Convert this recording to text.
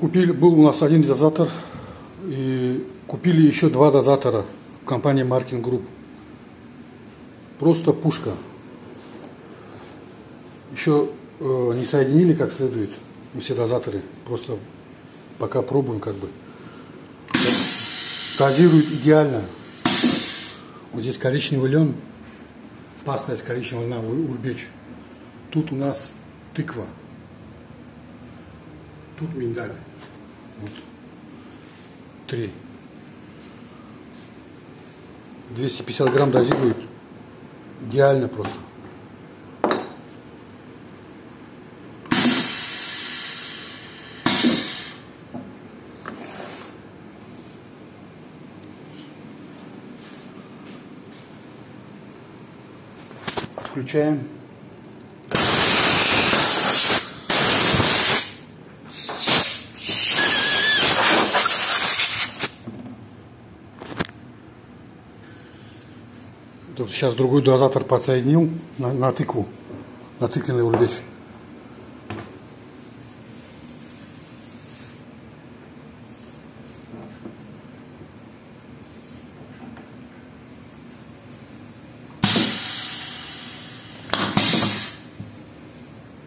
Купили, был у нас один дозатор, и купили еще два дозатора в компании Marking Group. Просто пушка. Еще э, не соединили как следует все дозаторы. Просто пока пробуем как бы. Дозирует идеально. Вот здесь коричневый лен, паста из коричневого льна урбеч. Тут у нас тыква. Тут миндаль. Вот. Три. 250 грамм дозирует. Идеально просто. Включаем. Сейчас другой дозатор подсоединил на, на тыкву, на тыквенный урлеч.